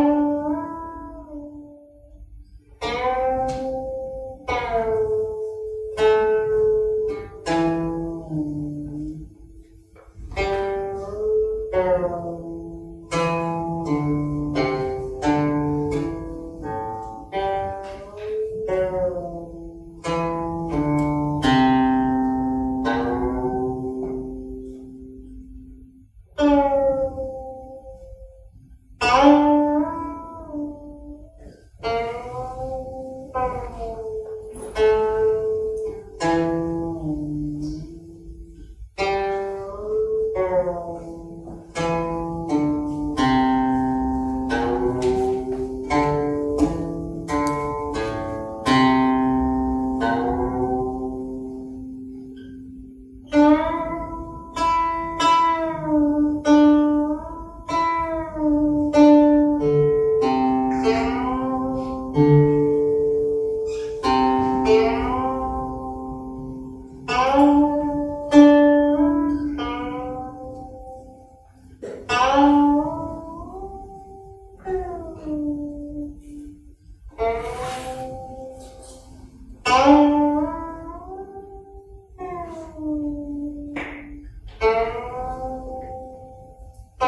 Bye.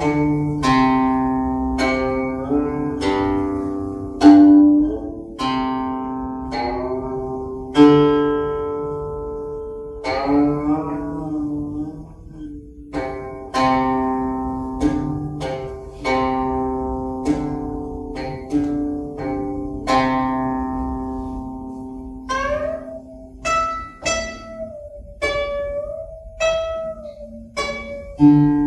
thank mm -hmm. you